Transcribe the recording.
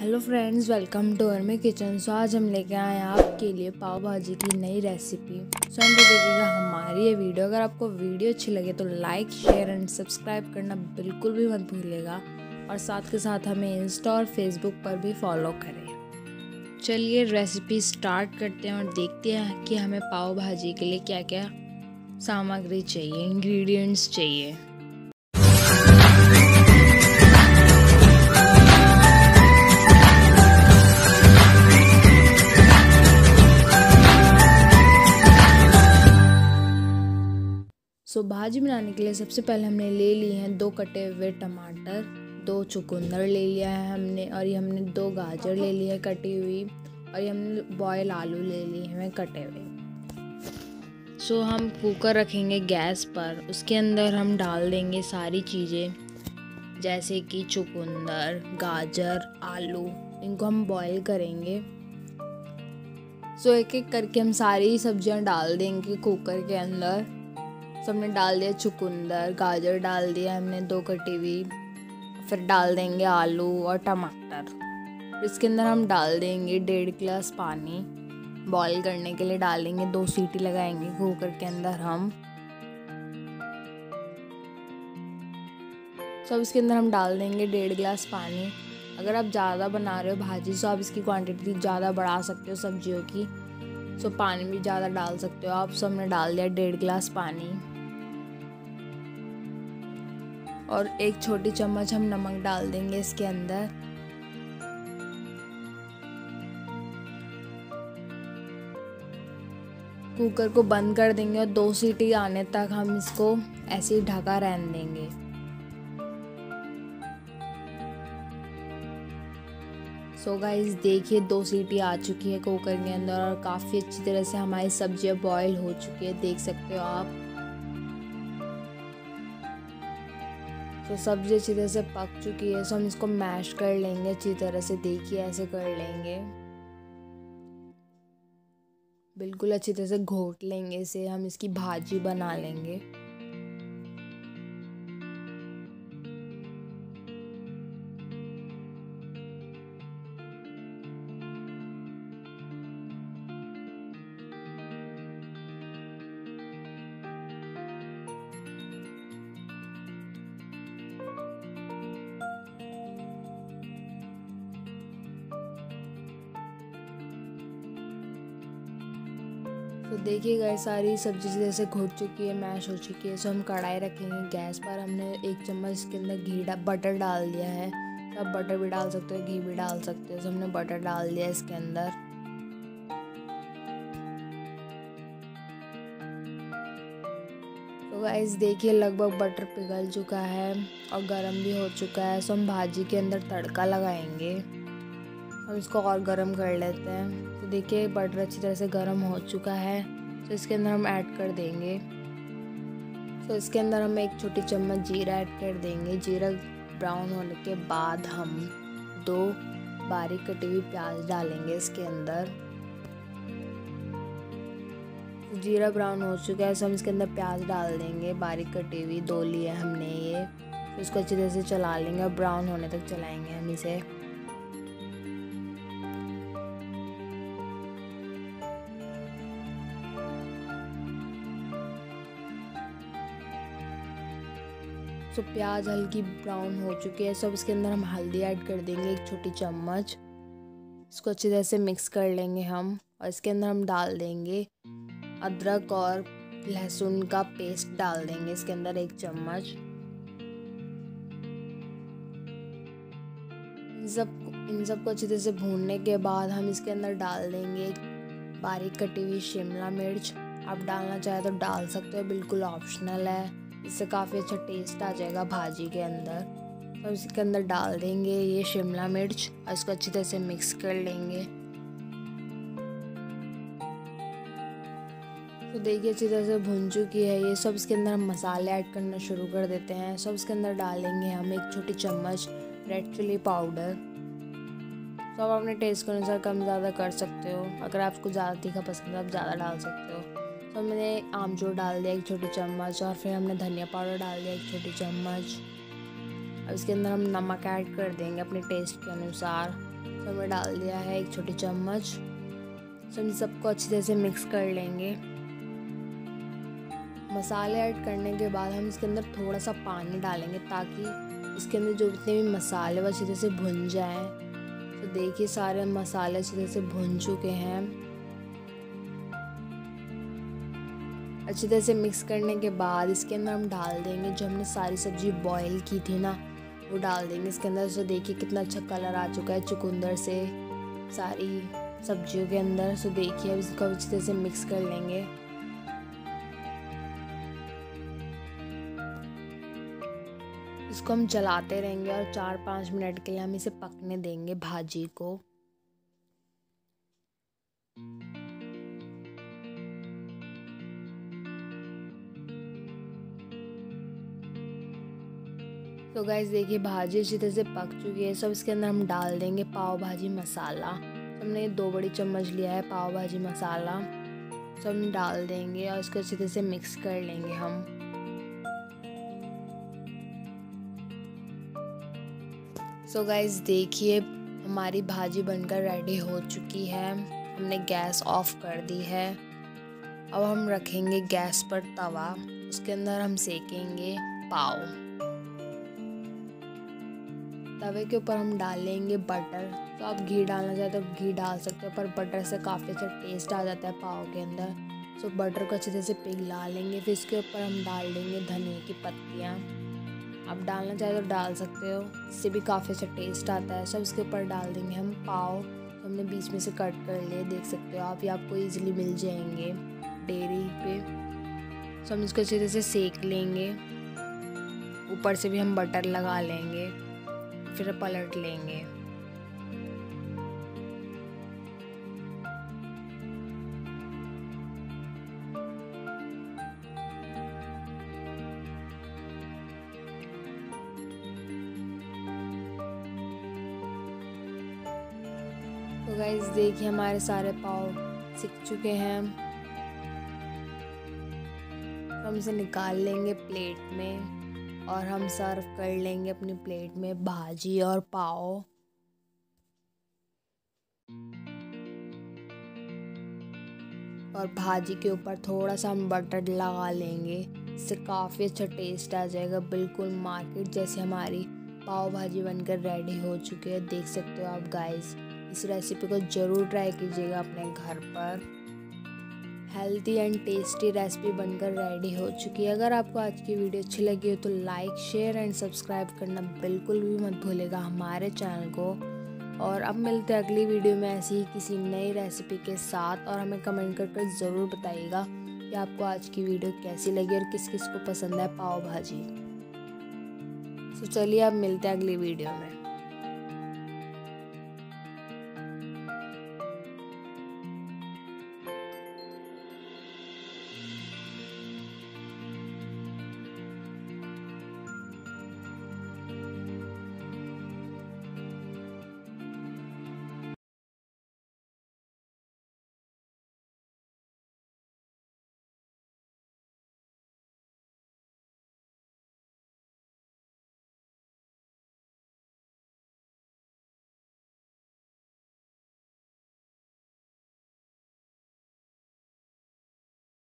Hello friends welcome to अरमे kitchen so आज हम लेके आए हैं आपके लिए पाव भाजी की नई रेसिपी सो हम देखिएगा, हमारी ये वीडियो अगर आपको वीडियो अच्छी लगे तो लाइक शेयर एंड सब्सक्राइब करना बिल्कुल भी मत भूलिएगा। और साथ के साथ हमें इंस्टा और फेसबुक पर भी फॉलो करें। चलिए रेसिपी स्टार्ट करते हैं और देखते हैं कि हमें पाव भाजी के लिए क्या क्या सामग्री चाहिए इंग्रेडिएंट्स चाहिए। भाजी बनाने के लिए सबसे पहले हमने ले लिए हैं दो कटे हुए टमाटर, दो चुकंदर ले लिया है हमने और ये हमने दो गाजर ले ली है कटी हुई और ये हमने बॉयल आलू ले लिए हैं कटे हुए। सो हम कुकर रखेंगे गैस पर, उसके अंदर हम डाल देंगे सारी चीज़ें, जैसे कि चुकंदर, गाजर, आलू, इनको हम बॉईल करेंगे। सो एक एक करके हम सारी सब्ज़ियाँ डाल देंगे कुकर के अंदर। तो हमने डाल दिया चुकंदर, गाजर डाल दिया हमने, दो कटी हुई। फिर डाल देंगे आलू और टमाटर। इसके अंदर हम डाल देंगे डेढ़ गिलास पानी। बॉईल करने के लिए डालेंगे दो सीटी लगाएँगे कुकर के अंदर हम। सब इसके अंदर हम डाल देंगे डेढ़ गिलास पानी। अगर आप ज़्यादा बना रहे हो भाजी तो आप इसकी क्वांटिटी ज़्यादा बढ़ा सकते हो सब्जियों की। सो पानी भी ज़्यादा डाल सकते हो आप। सबने डाल दिया डेढ़ गिलास पानी। और एक छोटी चम्मच हम नमक डाल देंगे इसके अंदर। कुकर को बंद कर देंगे और दो सीटी आने तक हम इसको ऐसे ही ढका रहने देंगे। सो so गाइस देखिए दो सीटी आ चुकी है कुकर के अंदर और काफ़ी अच्छी तरह से हमारी सब्ज़ियाँ बॉईल हो चुकी है, देख सकते हो आप। तो सब्ज़ी अच्छी तरह से पक चुकी है, सो हम इसको मैश कर लेंगे, अच्छी तरह से देखिए, ऐसे कर लेंगे। बिल्कुल अच्छी तरह से घोट लेंगे इसे, हम इसकी भाजी बना लेंगे। तो देखिए गए सारी सब्ज़ी जैसे घुट चुकी है, मैश हो चुकी है सो हम कढ़ाई रखेंगे गैस पर। हमने एक चम्मच के अंदर घी बटर डाल दिया है। तो आप बटर भी डाल सकते हो, घी भी डाल सकते हो सो हमने बटर डाल दिया इसके अंदर। तो गाइस देखिए लगभग बटर पिघल चुका है और गर्म भी हो चुका है सो हम भाजी के अंदर तड़का लगाएँगे। हम इसको और गर्म कर लेते हैं। तो देखिए बटर अच्छी तरह से गर्म हो चुका है। तो इसके अंदर हम ऐड कर देंगे। तो इसके अंदर हम एक छोटी चम्मच जीरा ऐड कर देंगे। जीरा ब्राउन होने के बाद हम दो बारीक कटी हुई प्याज डालेंगे इसके अंदर। जीरा ब्राउन हो चुका है तो हम इसके अंदर प्याज डाल देंगे। बारीक कटी हुई, दो लिए हमने ये। तो इसको अच्छी तरह से चला लेंगे और ब्राउन होने तक चलाएँगे हम इसे। तो प्याज हल्की ब्राउन हो चुकी है। सब इसके अंदर हम हल्दी ऐड कर देंगे, एक छोटी चम्मच। इसको अच्छी तरह से मिक्स कर लेंगे हम और इसके अंदर हम डाल देंगे अदरक और लहसुन का पेस्ट डाल देंगे इसके अंदर एक चम्मच। इन सब इन सबको अच्छी तरह से भूनने के बाद हम इसके अंदर डाल देंगे बारीक कटी हुई शिमला मिर्च। आप डालना चाहे तो डाल सकते हो, बिल्कुल ऑप्शनल है। इससे काफ़ी अच्छा टेस्ट आ जाएगा भाजी के अंदर। और इसके अंदर डाल देंगे ये शिमला मिर्च, और इसको अच्छी तरह से मिक्स कर लेंगे। तो देखिए, अच्छी तरह से भुन चुकी है ये। सब इसके अंदर हम मसाले ऐड करना शुरू कर देते हैं। सब इसके अंदर डालेंगे हम एक छोटी चम्मच रेड चिली पाउडर तो आप अपने टेस्ट के अनुसार कम ज़्यादा कर सकते हो। अगर आपको ज़्यादा तीखा पसंद है, आप ज़्यादा डाल सकते हो। तो मैंने आमचूर डाल दिया एक छोटी चम्मच और फिर हमने धनिया पाउडर डाल दिया एक छोटी चम्मच। अब इसके अंदर हम नमक ऐड कर देंगे अपने टेस्ट के अनुसार। तो हमने डाल दिया है एक छोटी चम्मच। सो हम सबको अच्छी तरह से मिक्स कर लेंगे। मसाले ऐड करने के बाद हम इसके अंदर थोड़ा सा पानी डालेंगे ताकि इसके अंदर जो जितने भी मसाले वो अच्छी तरह से भुन जाएँ। तो देखिए सारे मसाले अच्छी तरह से भुन चुके हैं। अच्छी तरह से मिक्स करने के बाद इसके अंदर हम डाल देंगे, जो हमने सारी सब्ज़ी बॉईल की थी ना, वो डाल देंगे। इसके अंदर सो देखिए कितना अच्छा कलर आ चुका है चुकंदर से, सारी सब्जियों के अंदर। सो देखिए अब इसको अच्छी तरह से मिक्स कर लेंगे। इसको हम चलाते रहेंगे और चार पाँच मिनट के लिए हम इसे पकने देंगे भाजी को। तो गाइज़ देखिए, भाजी अच्छी तरह से पक चुकी है। सब इसके अंदर हम डाल देंगे पाव भाजी मसाला। हमने दो बड़ी चम्मच लिया है पाव भाजी मसाला। सब हम डाल देंगे और इसको अच्छी तरह से मिक्स कर लेंगे हम। सो so गाइज़ देखिए, हमारी भाजी बनकर रेडी हो चुकी है। हमने गैस ऑफ़ कर दी है। अब हम रखेंगे गैस पर तवा। उसके अंदर हम सेकेंगे पाव। तवे के ऊपर हम डालेंगे बटर तो आप घी डालना चाहते हो घी डाल सकते हो, पर बटर से काफ़ी अच्छा टेस्ट आ जाता है पाव के अंदर। सो बटर को अच्छे से पिघला लेंगे, फिर इसके ऊपर हम डाल देंगे धनिया की पत्तियाँ। आप डालना चाहे तो डाल सकते हो, इससे भी काफ़ी अच्छा टेस्ट आता है। सब इसके ऊपर डाल देंगे हम पाव। तो हमने बीच में से कट कर लिए देख सकते हो आप, ये आपको ईजिली मिल जाएँगे डेयरी पे। तो हम इसको अच्छे से सेक लेंगे। ऊपर से भी हम बटर लगा लेंगे। फिर पलट लेंगे। तो गाइज़ देखिए हमारे सारे पाव सीख चुके हैं। हम इसे निकाल लेंगे प्लेट में। और हम सर्व कर लेंगे अपनी प्लेट में भाजी और पाव। और भाजी के ऊपर थोड़ा सा हम बटर लगा लेंगे। इससे काफ़ी अच्छा टेस्ट आ जाएगा। बिल्कुल मार्केट जैसे हमारी पाव भाजी बनकर रेडी हो चुकी है। देख सकते हो आप गाइस इस रेसिपी को ज़रूर ट्राई कीजिएगा अपने घर पर। हेल्दी एंड टेस्टी रेसिपी बनकर रेडी हो चुकी है। अगर आपको आज की वीडियो अच्छी लगी हो तो लाइक, शेयर एंड सब्सक्राइब करना बिल्कुल भी मत भूलेगा हमारे चैनल को। और अब मिलते हैं अगली वीडियो में ऐसी ही किसी नई रेसिपी के साथ। और हमें कमेंट कर कर ज़रूर बताइएगा कि आपको आज की वीडियो कैसी लगी और किस किस को पसंद है पाव भाजी। तो चलिए अब मिलते हैं अगली वीडियो में।